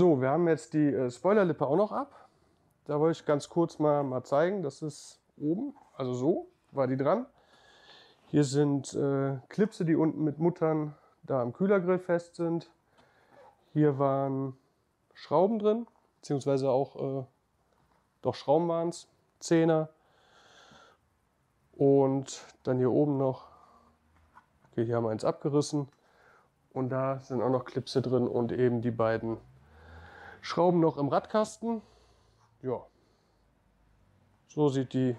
So, wir haben jetzt die äh, Spoilerlippe auch noch ab. Da wollte ich ganz kurz mal, mal zeigen. Das ist oben, also so war die dran. Hier sind äh, Klipse, die unten mit Muttern da am Kühlergrill fest sind. Hier waren Schrauben drin, beziehungsweise auch, äh, doch Schrauben waren es, Zehner. Und dann hier oben noch, okay, hier haben wir eins abgerissen. Und da sind auch noch Klipse drin und eben die beiden Schrauben noch im Radkasten. Ja, so sieht die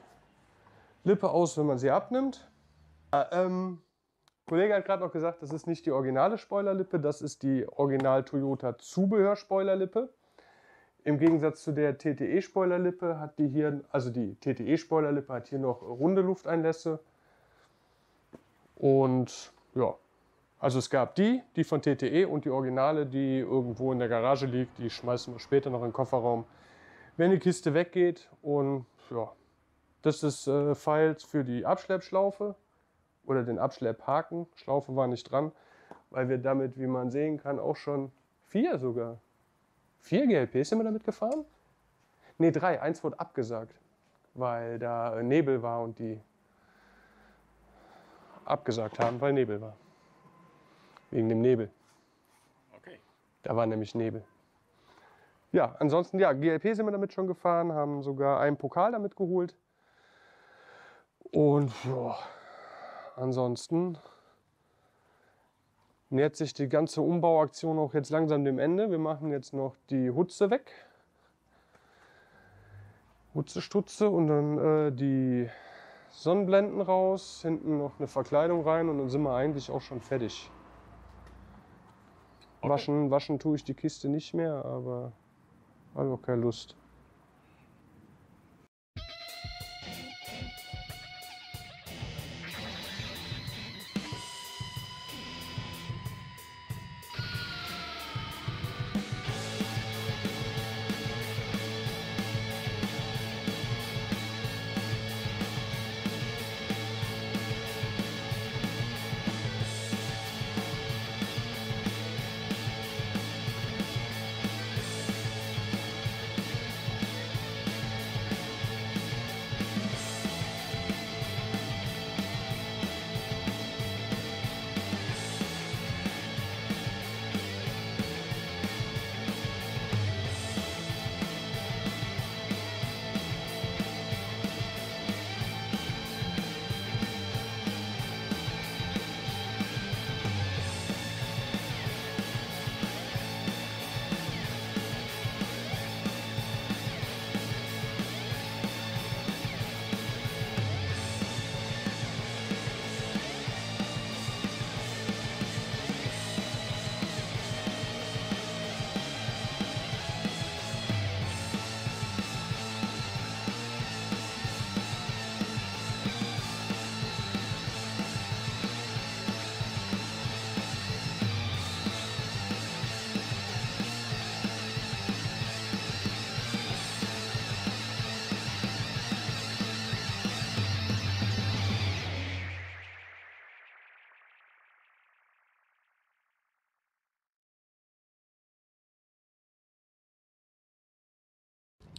Lippe aus, wenn man sie abnimmt. Ja, ähm, Kollege hat gerade noch gesagt, das ist nicht die originale Spoilerlippe, das ist die Original Toyota Zubehör Spoilerlippe. Im Gegensatz zu der TTE Spoilerlippe hat die hier, also die TTE Spoilerlippe hat hier noch runde Lufteinlässe. Und ja, also es gab die, die von TTE und die Originale, die irgendwo in der Garage liegt. Die schmeißen wir später noch in den Kofferraum, wenn die Kiste weggeht. Und ja, das ist äh, Files für die Abschleppschlaufe oder den Abschlepphaken. Schlaufe war nicht dran, weil wir damit, wie man sehen kann, auch schon vier sogar. Vier GLPs sind wir damit gefahren? Ne, drei. Eins wurde abgesagt, weil da Nebel war und die abgesagt haben, weil Nebel war. Wegen dem Nebel. Okay. Da war nämlich Nebel. Ja, ansonsten, ja, GLP sind wir damit schon gefahren, haben sogar einen Pokal damit geholt. Und ja, ansonsten nähert sich die ganze Umbauaktion auch jetzt langsam dem Ende. Wir machen jetzt noch die Hutze weg. Hutze, Stutze und dann äh, die Sonnenblenden raus, hinten noch eine Verkleidung rein und dann sind wir eigentlich auch schon fertig. Okay. Waschen, waschen tue ich die Kiste nicht mehr, aber habe auch keine Lust.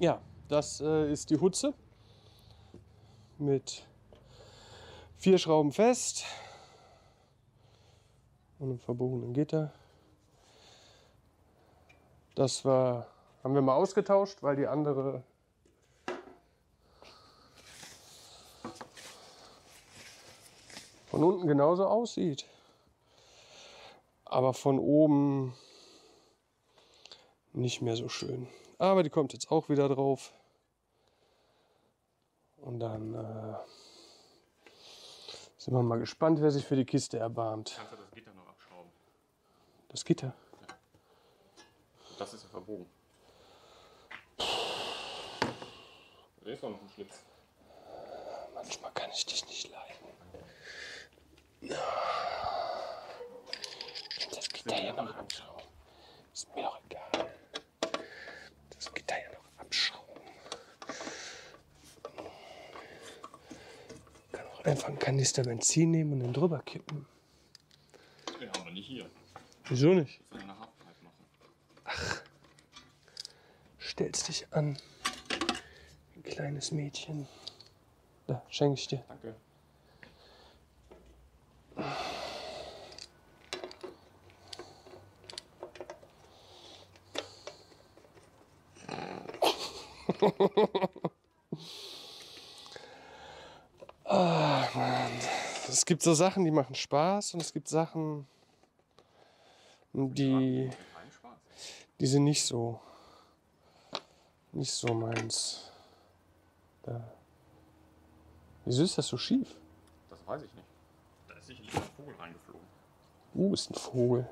Ja, das äh, ist die Hutze mit vier Schrauben fest und einem verbogenen Gitter. Das war, haben wir mal ausgetauscht, weil die andere von unten genauso aussieht. Aber von oben nicht mehr so schön. Aber die kommt jetzt auch wieder drauf. Und dann äh, sind wir mal gespannt, wer sich für die Kiste erbarmt. Kannst du das Gitter noch abschrauben? Das Gitter. Das ist ja verbogen. Da ist doch noch ein Schlitz. Manchmal kann ich dich nicht leiden. Das Gitter ja noch abschrauben. Ist mir doch egal. Das Gitter ja noch abschrauben. Kann auch einfach einen Kanister Benzin nehmen und den drüber kippen. Haben wir nicht hier. Wieso nicht? Machen. stellst dich an. Ein kleines Mädchen. Da, schenke ich dir. Danke. Es gibt so Sachen, die machen Spaß und es gibt Sachen, die, die sind nicht so, nicht so meins. Da. Wieso ist das so schief? Das weiß ich nicht. Da ist sicherlich ein Vogel reingeflogen. Uh, ist ein Vogel.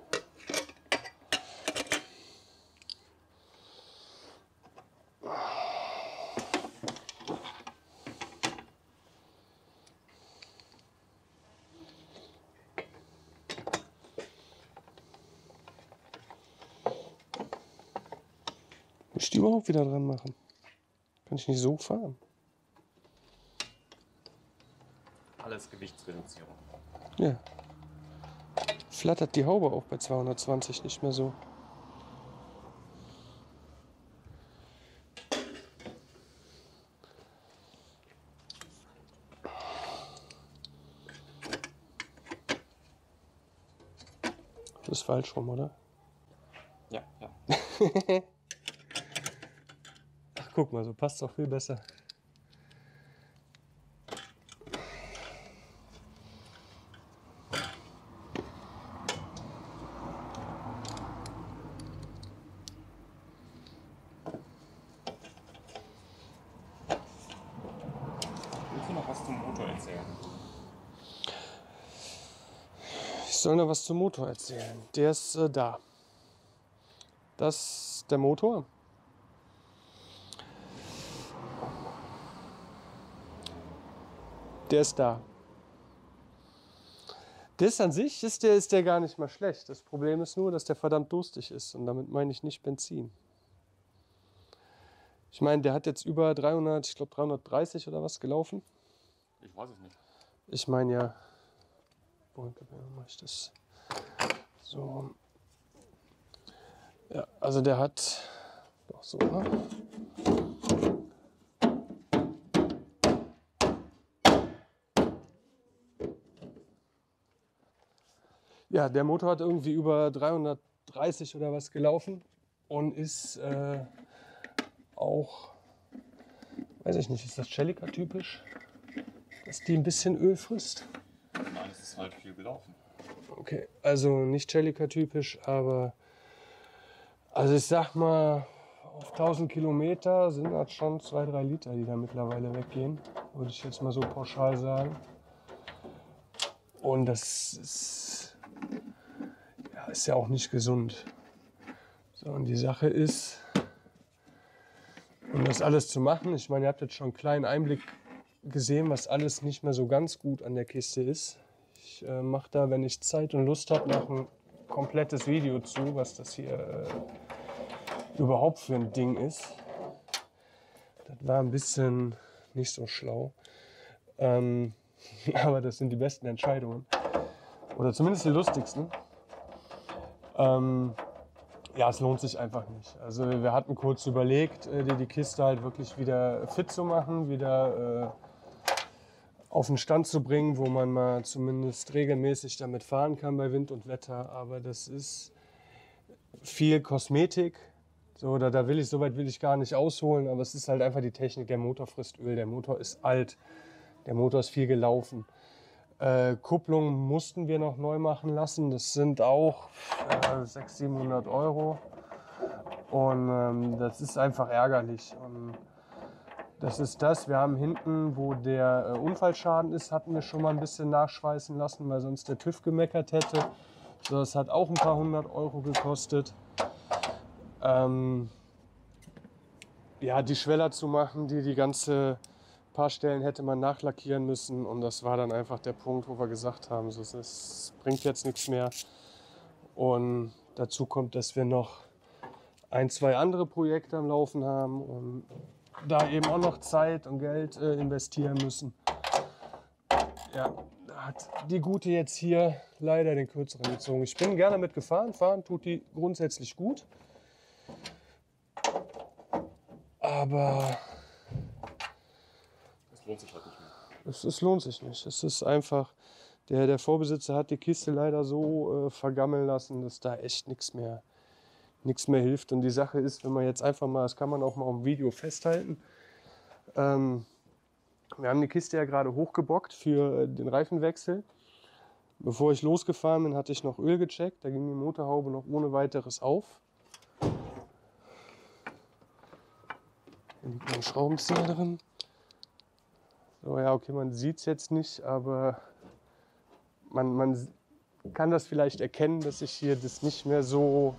Ich die überhaupt wieder dran machen? Kann ich nicht so fahren? Alles Gewichtsreduzierung. Ja. Flattert die Haube auch bei 220 nicht mehr so. Das ist falsch rum, oder? Ja, ja. Guck mal, so passt auch viel besser. Willst du noch was zum Motor erzählen? Ich soll noch was zum Motor erzählen. Der ist äh, da. Das ist der Motor. Der ist da. Das an sich ist der, ist der gar nicht mal schlecht. Das Problem ist nur, dass der verdammt durstig ist. Und damit meine ich nicht Benzin. Ich meine, der hat jetzt über 300, ich glaube 330 oder was gelaufen. Ich weiß es nicht. Ich meine ja. Wie mache ich das? So. Ja, also der hat. Doch so, ne? Ja, der Motor hat irgendwie über 330 oder was gelaufen und ist äh, auch, weiß ich nicht, ist das Celica typisch, dass die ein bisschen Öl frisst? Nein, es ist halt viel gelaufen. Okay, also nicht Celica typisch, aber also ich sag mal, auf 1000 Kilometer sind das schon 2-3 Liter, die da mittlerweile weggehen, würde ich jetzt mal so pauschal sagen. Und das ist ja, ist ja auch nicht gesund. So, und die Sache ist, um das alles zu machen, ich meine, ihr habt jetzt schon einen kleinen Einblick gesehen, was alles nicht mehr so ganz gut an der Kiste ist. Ich äh, mache da, wenn ich Zeit und Lust habe, noch ein komplettes Video zu, was das hier äh, überhaupt für ein Ding ist. Das war ein bisschen nicht so schlau. Ähm, aber das sind die besten Entscheidungen. Oder zumindest die lustigsten. Ähm, ja, es lohnt sich einfach nicht. Also wir hatten kurz überlegt, äh, die, die Kiste halt wirklich wieder fit zu machen, wieder äh, auf den Stand zu bringen, wo man mal zumindest regelmäßig damit fahren kann bei Wind und Wetter. Aber das ist viel Kosmetik. So, da, da will ich, so weit will ich gar nicht ausholen, aber es ist halt einfach die Technik. Der Motor frisst Öl, der Motor ist alt, der Motor ist viel gelaufen. Äh, Kupplung mussten wir noch neu machen lassen. Das sind auch äh, 600, 700 Euro. Und ähm, das ist einfach ärgerlich. Und das ist das. Wir haben hinten, wo der äh, Unfallschaden ist, hatten wir schon mal ein bisschen nachschweißen lassen, weil sonst der TÜV gemeckert hätte. So, das hat auch ein paar hundert Euro gekostet. Ähm, ja, die Schweller zu machen, die die ganze paar Stellen hätte man nachlackieren müssen und das war dann einfach der Punkt, wo wir gesagt haben, so, es bringt jetzt nichts mehr. Und dazu kommt, dass wir noch ein, zwei andere Projekte am Laufen haben und da eben auch noch Zeit und Geld äh, investieren müssen. Ja, hat die Gute jetzt hier leider den kürzeren gezogen. Ich bin gerne mitgefahren, fahren tut die grundsätzlich gut. Aber lohnt sich halt nicht mehr. es, es lohnt sich nicht. Es ist einfach, der, der Vorbesitzer hat die Kiste leider so äh, vergammeln lassen, dass da echt nichts mehr, mehr hilft. Und die Sache ist, wenn man jetzt einfach mal, das kann man auch mal dem Video festhalten, ähm, wir haben die Kiste ja gerade hochgebockt für äh, den Reifenwechsel. Bevor ich losgefahren bin, hatte ich noch Öl gecheckt. Da ging die Motorhaube noch ohne weiteres auf. Hier liegt noch ein Schraubenzieher drin. So, ja, okay, man sieht es jetzt nicht, aber man, man kann das vielleicht erkennen, dass ich hier das nicht mehr so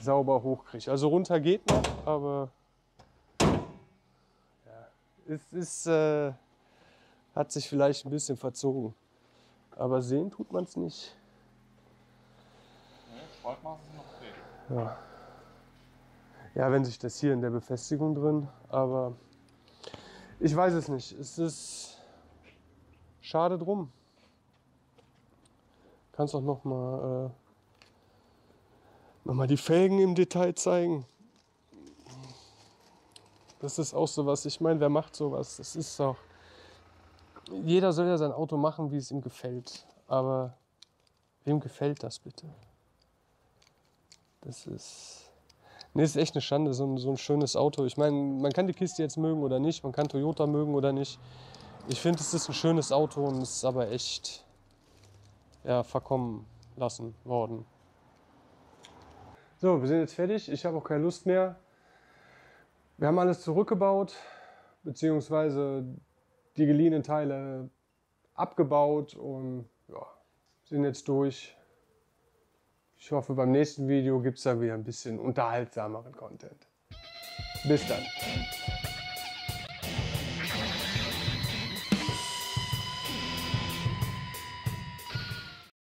sauber hochkriege. Also runter geht noch, aber ja, es ist, äh, hat sich vielleicht ein bisschen verzogen. Aber sehen tut man es nicht. Okay. Ja. ja, wenn sich das hier in der Befestigung drin, aber ich weiß es nicht. Es ist schade drum. Kannst auch noch mal, äh, noch mal die Felgen im Detail zeigen. Das ist auch so was. Ich meine, wer macht sowas? Das ist auch. Jeder soll ja sein Auto machen, wie es ihm gefällt. Aber wem gefällt das bitte? Das ist. Nee, ist echt eine Schande, so ein, so ein schönes Auto. Ich meine, man kann die Kiste jetzt mögen oder nicht, man kann Toyota mögen oder nicht. Ich finde, es ist ein schönes Auto und es ist aber echt ja, verkommen lassen worden. So, wir sind jetzt fertig. Ich habe auch keine Lust mehr. Wir haben alles zurückgebaut, beziehungsweise die geliehenen Teile abgebaut und ja, sind jetzt durch. Ich hoffe, beim nächsten Video gibt es da wieder ein bisschen unterhaltsameren Content. Bis dann.